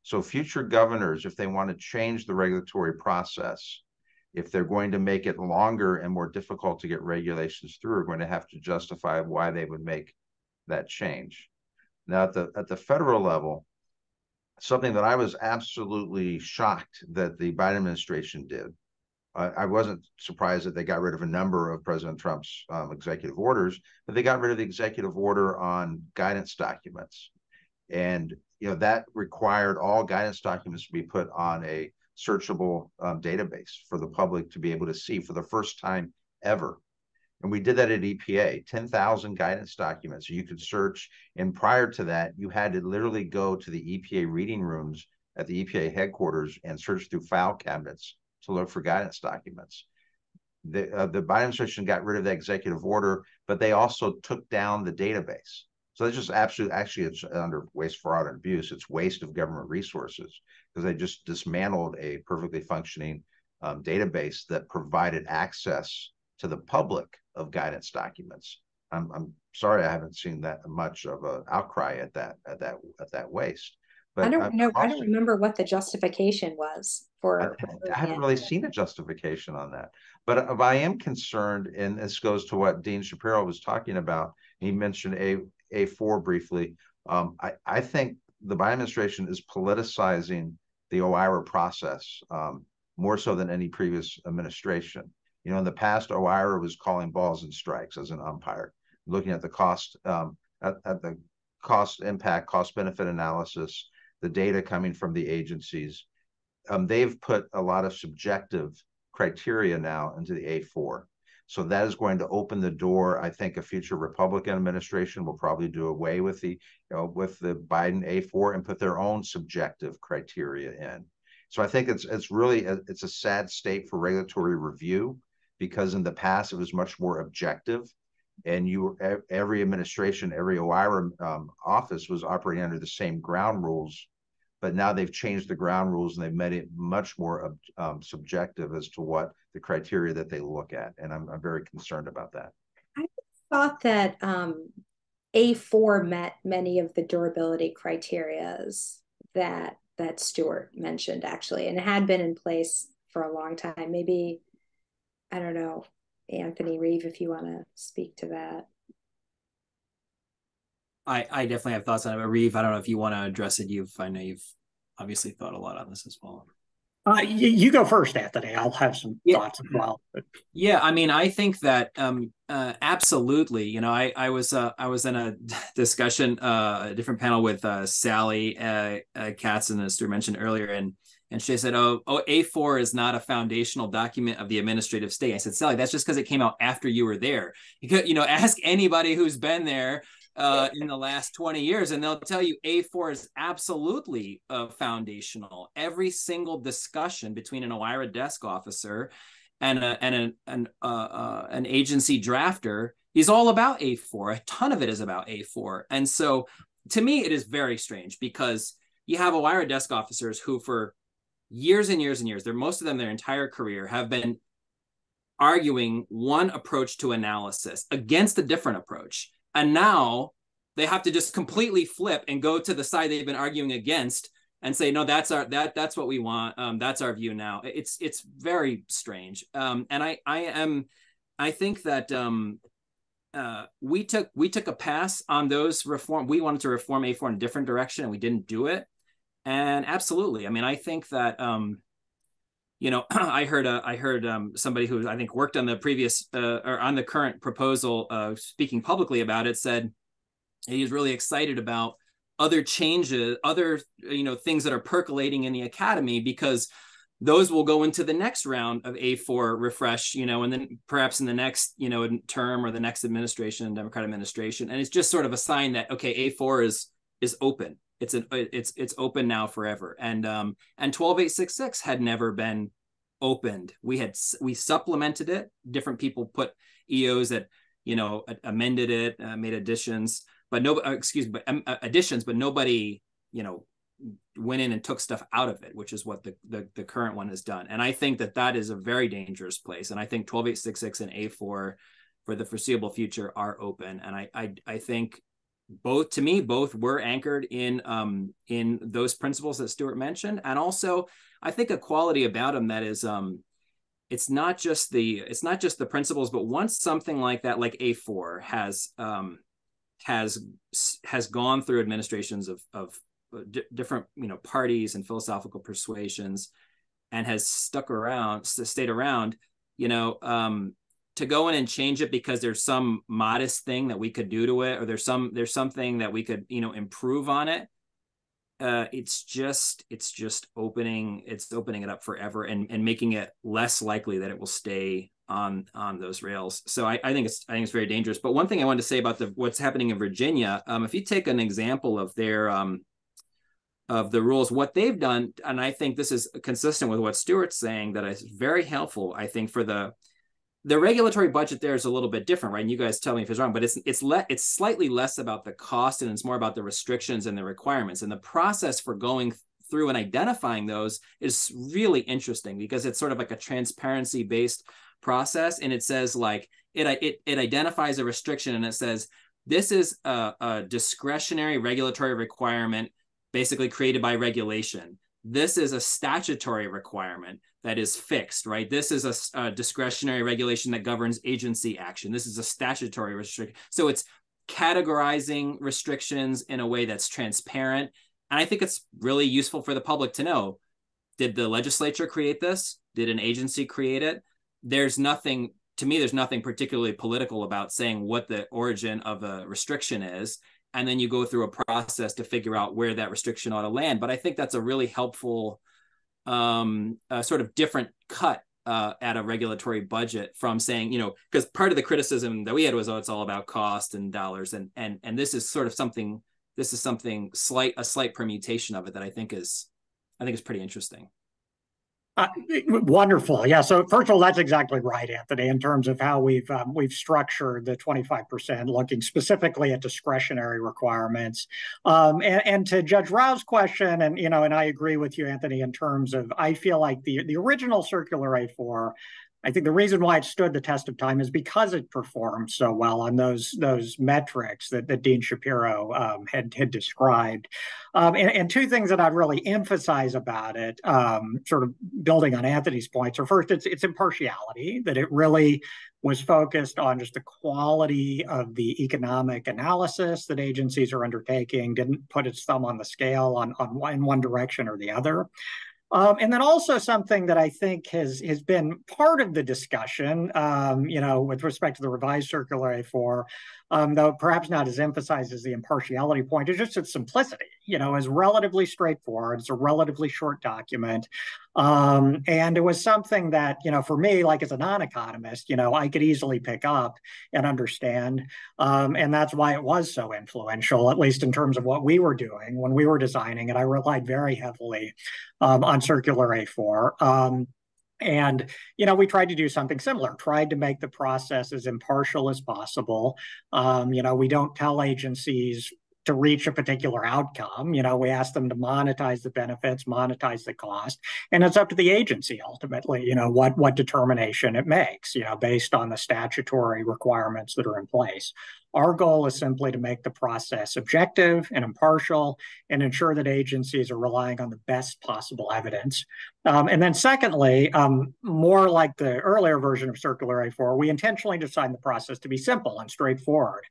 So future governors, if they want to change the regulatory process, if they're going to make it longer and more difficult to get regulations through, are going to have to justify why they would make that change. Now, at the at the federal level, something that I was absolutely shocked that the Biden administration did I wasn't surprised that they got rid of a number of President Trump's um, executive orders, but they got rid of the executive order on guidance documents. And you know that required all guidance documents to be put on a searchable um, database for the public to be able to see for the first time ever. And we did that at EPA, 10,000 guidance documents you could search. And prior to that, you had to literally go to the EPA reading rooms at the EPA headquarters and search through file cabinets to look for guidance documents. The, uh, the Biden administration got rid of the executive order, but they also took down the database. So that's just absolutely, actually, it's under waste, fraud, and abuse. It's waste of government resources because they just dismantled a perfectly functioning um, database that provided access to the public of guidance documents. I'm, I'm sorry I haven't seen that much of an outcry at that at that at that waste. But I don't know. I don't remember what the justification was for. I, I haven't really seen a justification on that, but uh, I am concerned, and this goes to what Dean Shapiro was talking about. He mentioned a a four briefly. Um, I I think the Biden administration is politicizing the OIRA process um, more so than any previous administration. You know, in the past, OIRA was calling balls and strikes as an umpire, looking at the cost um, at, at the cost impact, cost benefit analysis, the data coming from the agencies, um, they've put a lot of subjective criteria now into the A4. So that is going to open the door. I think a future Republican administration will probably do away with the, you know, with the Biden A4 and put their own subjective criteria in. So I think it's it's really a, it's a sad state for regulatory review because in the past it was much more objective and you every administration, every OIRA um, office was operating under the same ground rules but now they've changed the ground rules and they've made it much more um, subjective as to what the criteria that they look at. And I'm, I'm very concerned about that. I thought that um, A4 met many of the durability criterias that that Stuart mentioned actually, and had been in place for a long time. Maybe I don't know, Anthony Reeve, if you want to speak to that. I, I definitely have thoughts on it. But Reeve, I don't know if you want to address it. You've I know you've obviously thought a lot on this as well. Uh, you, you, go first, Anthony. I'll have some yeah. thoughts as well. Yeah, I mean, I think that um, uh, absolutely. You know, I I was uh, I was in a discussion, uh, a different panel with uh, Sally uh, uh, Katz, and as Stuart mentioned earlier, and And she said, "Oh, oh, A4 is not a foundational document of the administrative state." I said, "Sally, that's just because it came out after you were there. You could, you know, ask anybody who's been there uh, in the last 20 years, and they'll tell you A4 is absolutely uh, foundational. Every single discussion between an OIRA desk officer and a, and an an, uh, uh, an agency drafter is all about A4. A ton of it is about A4, and so to me, it is very strange because you have OIRA desk officers who, for years and years and years, they're most of them their entire career have been arguing one approach to analysis against a different approach. And now they have to just completely flip and go to the side they've been arguing against and say, no, that's our that that's what we want. Um, that's our view now. It's it's very strange. Um, and I I am I think that um, uh, we took we took a pass on those reform. We wanted to reform A4 in a different direction, and we didn't do it. And absolutely, I mean, I think that um, you know, I heard I heard um, somebody who I think worked on the previous uh, or on the current proposal, uh, speaking publicly about it, said he was really excited about other changes, other you know things that are percolating in the academy because those will go into the next round of A4 refresh, you know, and then perhaps in the next, you know, term or the next administration, Democrat administration. And it's just sort of a sign that okay, A4 is is open. It's an it's it's open now forever. And um and 12866 had never been opened. We had we supplemented it. Different people put EOs that you know amended it, uh, made additions, but no, uh, excuse me, but um, uh, additions, but nobody you know went in and took stuff out of it, which is what the, the, the current one has done. And I think that that is a very dangerous place. And I think 12866 and A4 for the foreseeable future are open. And I, I, I think both to me, both were anchored in, um, in those principles that Stuart mentioned. And also I think a quality about them that is, um, it's not just the, it's not just the principles, but once something like that, like A4 has, um, has, has gone through administrations of, of uh, d- different you know parties and philosophical persuasions and has stuck around stayed around you know um to go in and change it because there's some modest thing that we could do to it or there's some there's something that we could you know improve on it uh it's just it's just opening it's opening it up forever and and making it less likely that it will stay on on those rails so i, I think it's i think it's very dangerous but one thing i wanted to say about the what's happening in virginia um if you take an example of their um of the rules. What they've done, and I think this is consistent with what Stuart's saying, that is very helpful. I think for the the regulatory budget there is a little bit different, right? And you guys tell me if it's wrong, but it's it's le- it's slightly less about the cost and it's more about the restrictions and the requirements. And the process for going through and identifying those is really interesting because it's sort of like a transparency based process, and it says like it it it identifies a restriction and it says this is a, a discretionary regulatory requirement basically created by regulation. This is a statutory requirement that is fixed, right? This is a, a discretionary regulation that governs agency action. This is a statutory restriction. So it's categorizing restrictions in a way that's transparent. And I think it's really useful for the public to know did the legislature create this? Did an agency create it? There's nothing, to me, there's nothing particularly political about saying what the origin of a restriction is and then you go through a process to figure out where that restriction ought to land. But I think that's a really helpful um, uh, sort of different cut uh, at a regulatory budget from saying, you know, because part of the criticism that we had was, oh, it's all about cost and dollars, and and and this is sort of something. This is something slight, a slight permutation of it that I think is, I think is pretty interesting. Uh, wonderful. Yeah. So first of all, that's exactly right, Anthony, in terms of how we've um, we've structured the 25%, looking specifically at discretionary requirements. Um, and, and, to Judge Rao's question, and you know, and I agree with you, Anthony, in terms of I feel like the the original Circular A4 I think the reason why it stood the test of time is because it performed so well on those those metrics that, that Dean Shapiro um, had had described. Um, and, and, two things that I'd really emphasize about it, um, sort of building on Anthony's points, are first, it's, it's impartiality, that it really was focused on just the quality of the economic analysis that agencies are undertaking, didn't put its thumb on the scale on, on in one direction or the other. Um, and then also something that I think has has been part of the discussion, um, you know, with respect to the revised circular A4, um, though perhaps not as emphasized as the impartiality point, is just its simplicity. You know, is relatively straightforward. It's a relatively short document. Um, and it was something that, you know, for me, like as a non-economist, you know, I could easily pick up and understand. Um, and that's why it was so influential, at least in terms of what we were doing when we were designing it. I relied very heavily um, on Circular A4. Um, and, you know, we tried to do something similar, tried to make the process as impartial as possible. Um, you know, we don't tell agencies to reach a particular outcome. You know, we ask them to monetize the benefits, monetize the cost, and it's up to the agency ultimately, you know, what what determination it makes, you know, based on the statutory requirements that are in place. Our goal is simply to make the process objective and impartial and ensure that agencies are relying on the best possible evidence. Um, and then secondly, um, more like the earlier version of Circular A4, we intentionally designed the process to be simple and straightforward.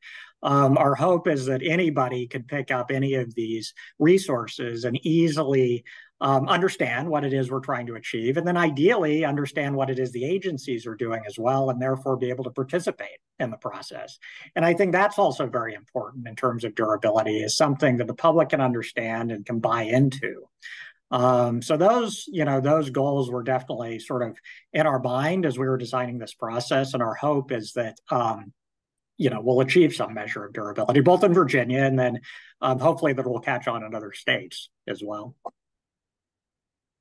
Um, our hope is that anybody could pick up any of these resources and easily um, understand what it is we're trying to achieve, and then ideally understand what it is the agencies are doing as well, and therefore be able to participate in the process. And I think that's also very important in terms of durability, is something that the public can understand and can buy into. Um, so those, you know, those goals were definitely sort of in our mind as we were designing this process, and our hope is that um, you know, we'll achieve some measure of durability, both in Virginia and then um, hopefully that will catch on in other states as well.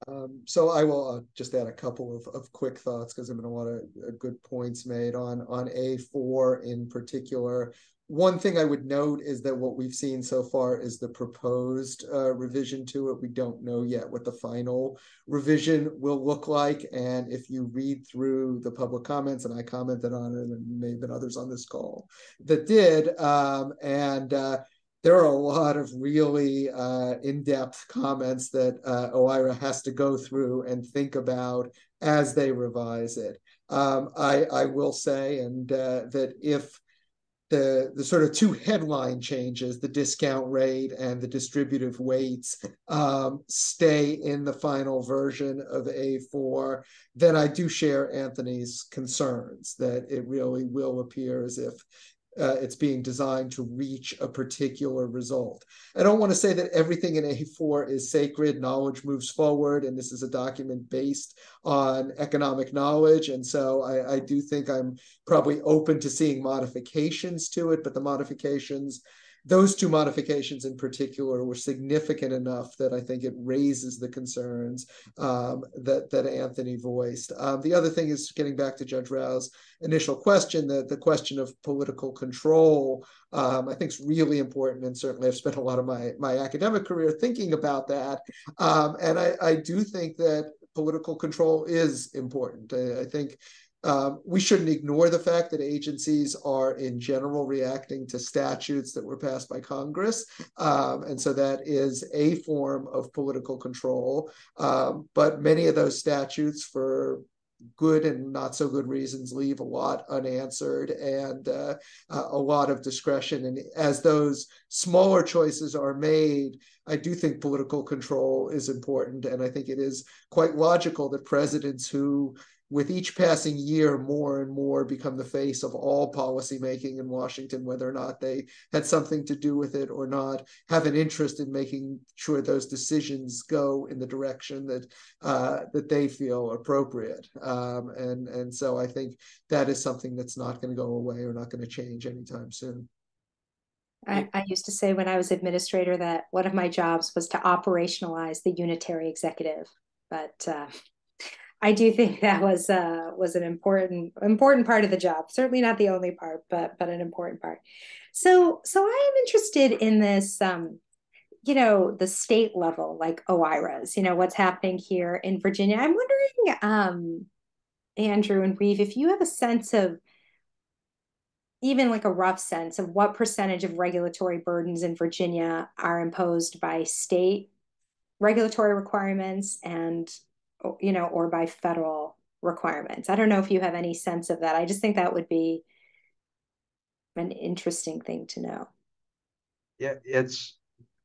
Um, so I will uh, just add a couple of, of quick thoughts because I've been a lot of uh, good points made on on A4 in particular one thing I would note is that what we've seen so far is the proposed uh, revision to it. We don't know yet what the final revision will look like. And if you read through the public comments, and I commented on it, and may have been others on this call that did, um, and uh, there are a lot of really uh, in-depth comments that uh, OIRA has to go through and think about as they revise it. Um, I, I will say, and uh, that if the the sort of two headline changes, the discount rate and the distributive weights, um, stay in the final version of A4, then I do share Anthony's concerns that it really will appear as if uh, it's being designed to reach a particular result. I don't want to say that everything in A4 is sacred. Knowledge moves forward, and this is a document based on economic knowledge. And so I, I do think I'm probably open to seeing modifications to it, but the modifications those two modifications in particular were significant enough that I think it raises the concerns um, that that Anthony voiced. Um, the other thing is getting back to Judge Rao's initial question, the, the question of political control, um, I think is really important. And certainly I've spent a lot of my, my academic career thinking about that. Um, and I, I do think that political control is important. I, I think um, we shouldn't ignore the fact that agencies are in general reacting to statutes that were passed by Congress. Um, and so that is a form of political control. Um, but many of those statutes, for good and not so good reasons leave a lot unanswered and uh, a lot of discretion. And as those smaller choices are made, I do think political control is important. And I think it is quite logical that presidents who with each passing year, more and more become the face of all policymaking in Washington, whether or not they had something to do with it or not, have an interest in making sure those decisions go in the direction that uh, that they feel appropriate. Um, and and so I think that is something that's not going to go away or not going to change anytime soon. I, I, used to say when I was administrator that one of my jobs was to operationalize the unitary executive, but uh, I do think that was uh, was an important important part of the job. Certainly not the only part, but but an important part. So so I am interested in this. Um, you know the state level like OIRAs. You know what's happening here in Virginia. I'm wondering, um, Andrew and Reeve, if you have a sense of even like a rough sense of what percentage of regulatory burdens in Virginia are imposed by state regulatory requirements and you know, or by federal requirements. I don't know if you have any sense of that. I just think that would be an interesting thing to know. Yeah, it's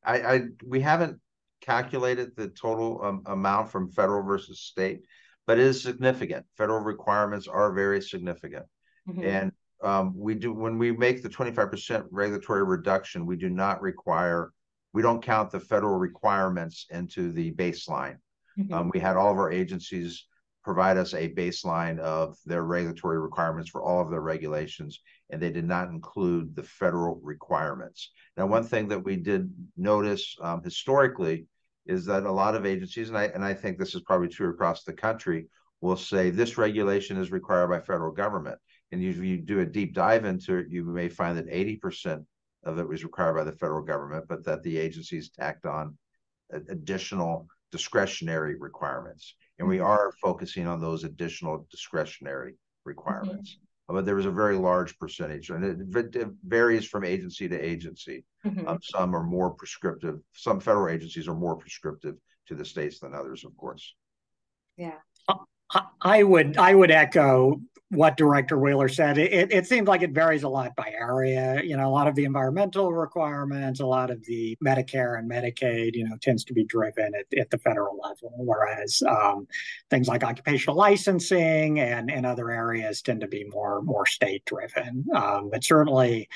I, I we haven't calculated the total um, amount from federal versus state, but it is significant. Federal requirements are very significant, mm-hmm. and um, we do when we make the twenty five percent regulatory reduction, we do not require we don't count the federal requirements into the baseline. Mm-hmm. Um, we had all of our agencies provide us a baseline of their regulatory requirements for all of their regulations, and they did not include the federal requirements. Now, one thing that we did notice um, historically is that a lot of agencies, and I and I think this is probably true across the country, will say this regulation is required by federal government. And if you do a deep dive into it, you may find that 80% of it was required by the federal government, but that the agencies tacked on additional discretionary requirements. And we mm-hmm. are focusing on those additional discretionary requirements. Mm-hmm. But there was a very large percentage, and it, it varies from agency to agency. Mm-hmm. Um, some are more prescriptive. Some federal agencies are more prescriptive to the states than others, of course. Yeah. I would I would echo what Director Wheeler said. It, it seems like it varies a lot by area. You know, a lot of the environmental requirements, a lot of the Medicare and Medicaid, you know, tends to be driven at, at the federal level, whereas um, things like occupational licensing and, and other areas tend to be more more state driven. Um, but certainly,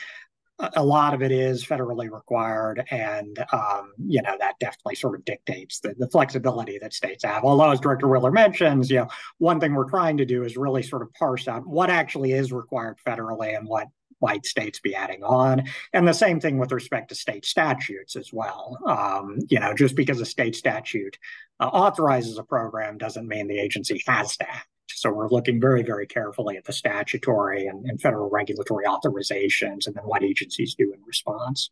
a lot of it is federally required, and um, you know that definitely sort of dictates the, the flexibility that states have. Although, as Director Wheeler mentions, you know, one thing we're trying to do is really sort of parse out what actually is required federally and what might states be adding on, and the same thing with respect to state statutes as well. Um, you know, just because a state statute uh, authorizes a program doesn't mean the agency has to act. So we're looking very, very carefully at the statutory and, and federal regulatory authorizations and then what agencies do in response.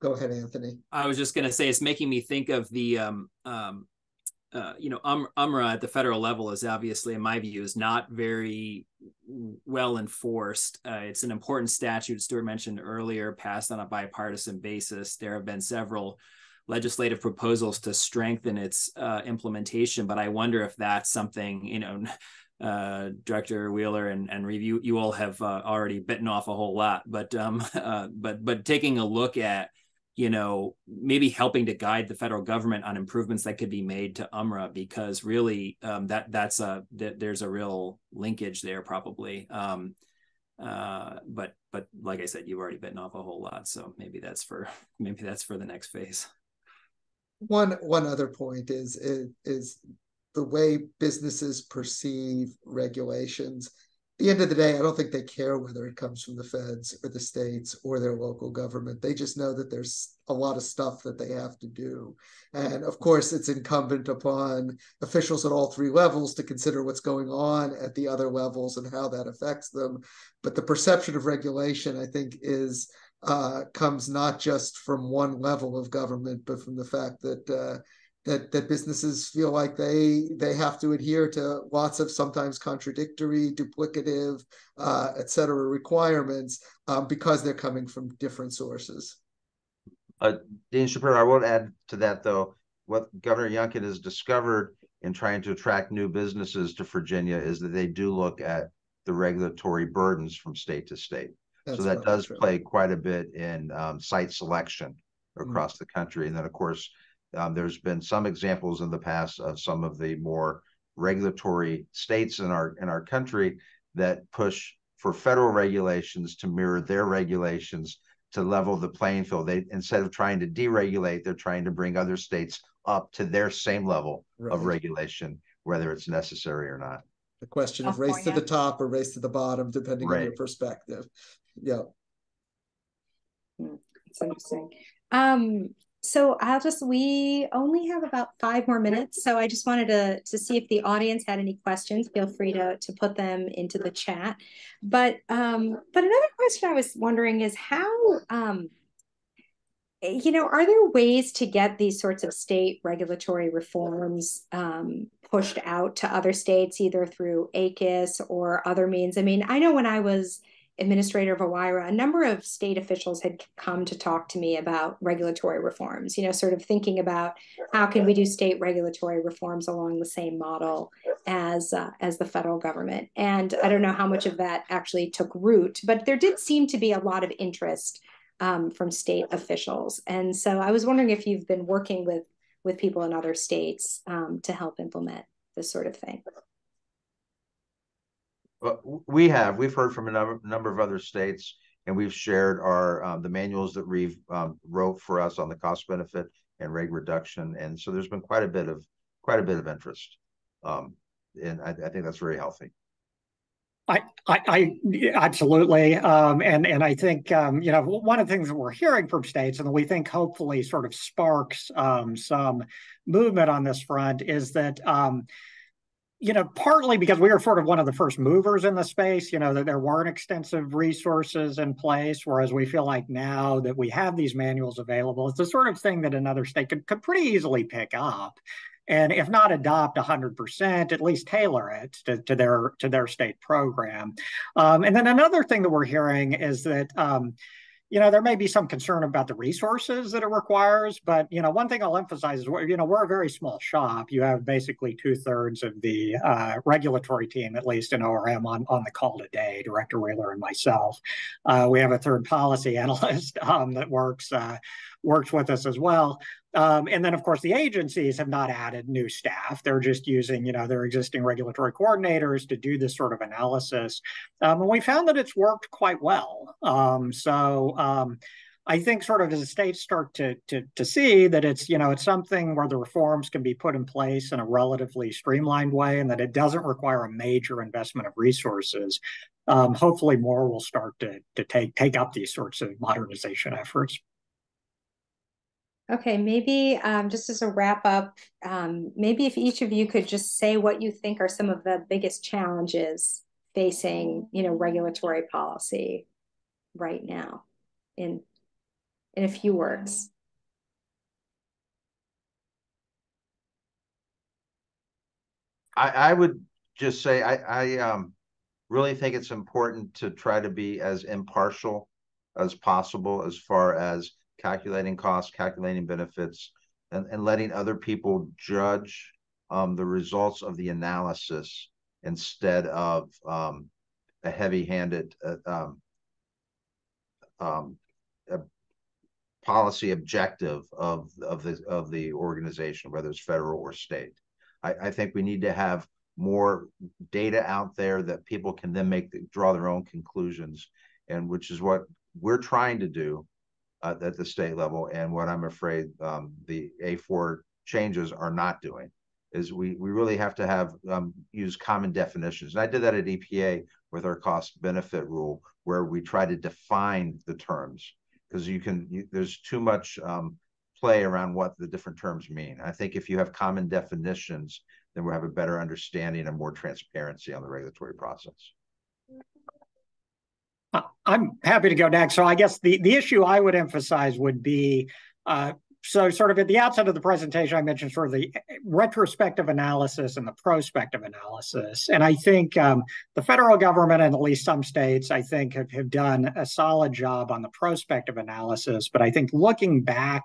Go ahead, Anthony. I was just going to say it's making me think of the um, um, uh, you know, um, UMRA at the federal level is obviously, in my view, is not very well enforced. Uh, it's an important statute, Stuart mentioned earlier, passed on a bipartisan basis. There have been several legislative proposals to strengthen its uh, implementation. But I wonder if that's something, you know, uh, Director Wheeler and, and Reeve, you all have uh, already bitten off a whole lot. But um, uh, but but taking a look at you know maybe helping to guide the federal government on improvements that could be made to UMRA because really um, that that's a that there's a real linkage there probably. Um, uh, but but like I said, you've already bitten off a whole lot, so maybe that's for maybe that's for the next phase one one other point is, is is the way businesses perceive regulations. At the end of the day, I don't think they care whether it comes from the feds or the states or their local government. They just know that there's a lot of stuff that they have to do. And of course, it's incumbent upon officials at all three levels to consider what's going on at the other levels and how that affects them. But the perception of regulation, I think, is uh, comes not just from one level of government, but from the fact that uh, that that businesses feel like they they have to adhere to lots of sometimes contradictory, duplicative, uh, et cetera, requirements um, because they're coming from different sources. Uh, Dean Shapiro, I will add to that though. What Governor Youngkin has discovered in trying to attract new businesses to Virginia is that they do look at the regulatory burdens from state to state. That's so that does true. play quite a bit in um, site selection mm-hmm. across mm-hmm. the country. And then, of course, um, there's been some examples in the past of some of the more regulatory states in our in our country that push for federal regulations to mirror their regulations to level the playing field. They instead of trying to deregulate, they're trying to bring other states up to their same level right. of regulation, whether it's necessary or not. The question of race to the top or race to the bottom, depending right. on your perspective yeah it's interesting um so I'll just we only have about five more minutes. So I just wanted to to see if the audience had any questions. Feel free to to put them into the chat. But um, but another question I was wondering is how um, you know, are there ways to get these sorts of state regulatory reforms um, pushed out to other states, either through ACUS or other means? I mean, I know when I was administrator of OIRA, a number of state officials had come to talk to me about regulatory reforms, you know, sort of thinking about how can we do state regulatory reforms along the same model as uh, as the federal government. And I don't know how much of that actually took root, but there did seem to be a lot of interest um, from state officials. And so I was wondering if you've been working with with people in other states um, to help implement this sort of thing Well, we have we've heard from a number, number of other states and we've shared our um, the manuals that Reeve um, wrote for us on the cost benefit and reg reduction, and so there's been quite a bit of quite a bit of interest, um, and I, I think that's very healthy. I, I, absolutely, um, and and I think um, you know one of the things that we're hearing from states, and we think hopefully sort of sparks um, some movement on this front, is that um, you know, partly because we were sort of one of the first movers in the space, you know, that there weren't extensive resources in place, whereas we feel like now that we have these manuals available, it's the sort of thing that another state could, could pretty easily pick up. And if not adopt 100%, at least tailor it to, to their to their state program. Um, and then another thing that we're hearing is that um, you know, there may be some concern about the resources that it requires, but you know, one thing I'll emphasize is, you know, we're a very small shop. You have basically two thirds of the uh, regulatory team, at least in ORM, on on the call today. Director Wheeler and myself. Uh, we have a third policy analyst um, that works uh, works with us as well. Um, and then, of course, the agencies have not added new staff. They're just using, you know, their existing regulatory coordinators to do this sort of analysis. Um, and we found that it's worked quite well. Um, so um, I think sort of as the states start to, to, to see that it's, you know, it's something where the reforms can be put in place in a relatively streamlined way and that it doesn't require a major investment of resources. Um, hopefully more will start to, to take, take up these sorts of modernization efforts. Okay, maybe um, just as a wrap up, um, maybe if each of you could just say what you think are some of the biggest challenges facing, you know, regulatory policy right now, in in a few words. I, I would just say I, I um, really think it's important to try to be as impartial as possible as far as calculating costs, calculating benefits, and, and letting other people judge um, the results of the analysis instead of um, a heavy-handed uh, um, um, policy objective of of the of the organization, whether it's federal or state. I, I think we need to have more data out there that people can then make the, draw their own conclusions, and which is what we're trying to do at the state level. And what I'm afraid um, the A4 changes are not doing is we we really have to have um, use common definitions. And I did that at EPA with our cost benefit rule, where we try to define the terms because you can you, there's too much um, play around what the different terms mean. I think if you have common definitions, then we'll have a better understanding and more transparency on the regulatory process. I'm happy to go next. So I guess the, the issue I would emphasize would be uh, so sort of at the outset of the presentation, I mentioned sort of the retrospective analysis and the prospective analysis. And I think um, the federal government and at least some states, I think, have, have done a solid job on the prospective analysis. But I think looking back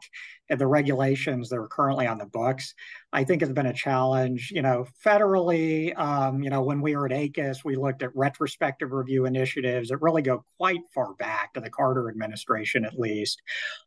at the regulations that are currently on the books, I think has been a challenge. You know, federally, um, you know, when we were at ACUS, we looked at retrospective review initiatives that really go quite far back to the Carter administration, at least.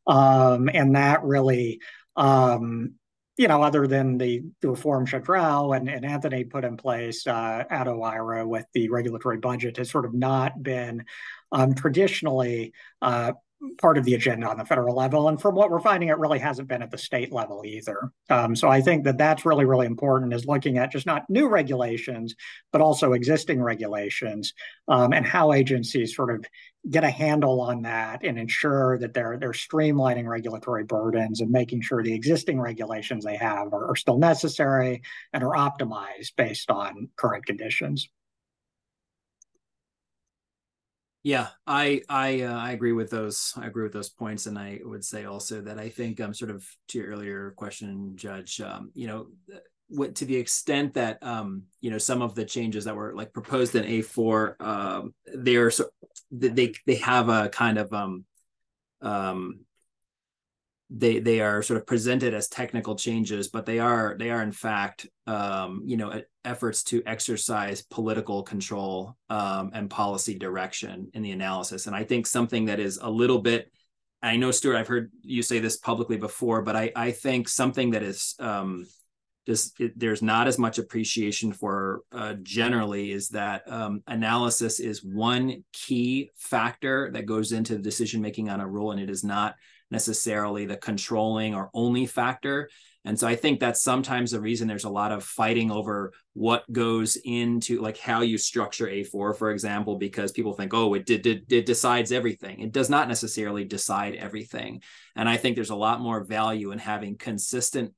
Um, and that really, um, you know, other than the, the reform Rao and, and Anthony put in place uh, at OIRA with the regulatory budget, has sort of not been um, traditionally uh, part of the agenda on the federal level. And from what we're finding, it really hasn't been at the state level either. Um, so I think that that's really, really important is looking at just not new regulations, but also existing regulations um, and how agencies sort of get a handle on that and ensure that they're they're streamlining regulatory burdens and making sure the existing regulations they have are, are still necessary and are optimized based on current conditions. Yeah, I I uh, I agree with those. I agree with those points, and I would say also that I think um sort of to your earlier question, Judge. Um, you know, what to the extent that um you know some of the changes that were like proposed in A four, um, they're so they they have a kind of um um they they are sort of presented as technical changes, but they are they are in fact um, you know efforts to exercise political control um, and policy direction in the analysis. And I think something that is a little bit I know Stuart, I've heard you say this publicly before, but I I think something that is um, just it, there's not as much appreciation for uh, generally is that um, analysis is one key factor that goes into decision making on a rule and it is not necessarily the controlling or only factor. And so i think that's sometimes the reason there's a lot of fighting over what goes into like how you structure a4 for example because people think oh it did, it, it decides everything. It does not necessarily decide everything. And i think there's a lot more value in having consistent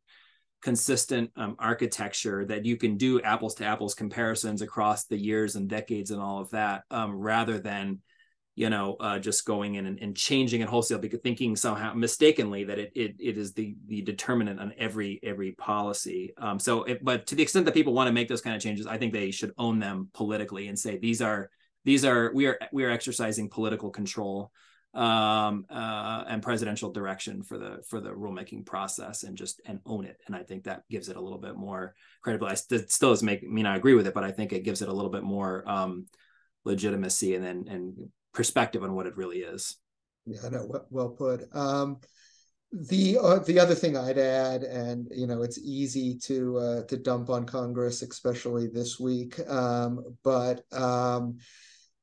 consistent um, architecture that you can do apples to apples comparisons across the years and decades and all of that um, rather than you know uh, just going in and, and, changing it wholesale because thinking somehow mistakenly that it it, it is the the determinant on every every policy um, so if, but to the extent that people want to make those kind of changes i think they should own them politically and say these are these are we are we are exercising political control um, uh, and presidential direction for the for the rulemaking process and just and own it. And I think that gives it a little bit more credibility. I st- still doesn't make me not agree with it, but I think it gives it a little bit more um, legitimacy and then and perspective on what it really is. Yeah, no, well, put. Um, the uh, the other thing I'd add, and you know, it's easy to uh, to dump on Congress, especially this week, um, but um,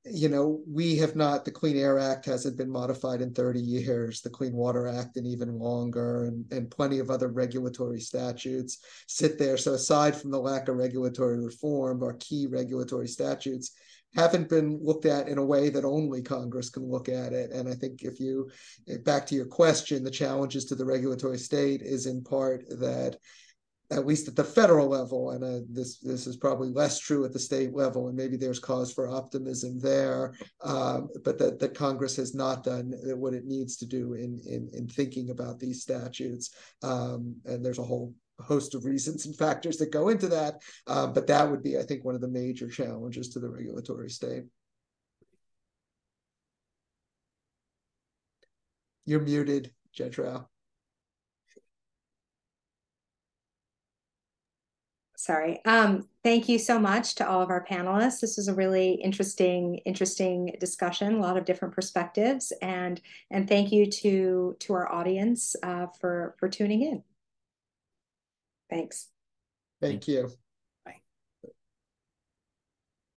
you know, we have not, the Clean Air Act hasn't been modified in 30 years, the Clean Water Act in even longer, and, and plenty of other regulatory statutes sit there. So, aside from the lack of regulatory reform, our key regulatory statutes haven't been looked at in a way that only Congress can look at it. And I think if you, back to your question, the challenges to the regulatory state is in part that at least at the federal level, and uh, this this is probably less true at the state level, and maybe there's cause for optimism there. Um, but that that Congress has not done what it needs to do in in, in thinking about these statutes, um, and there's a whole host of reasons and factors that go into that. Um, but that would be, I think, one of the major challenges to the regulatory state. You're muted, Judge sorry. Um, thank you so much to all of our panelists. This was a really interesting, interesting discussion, a lot of different perspectives, and and thank you to to our audience uh, for for tuning in. Thanks. Thank you.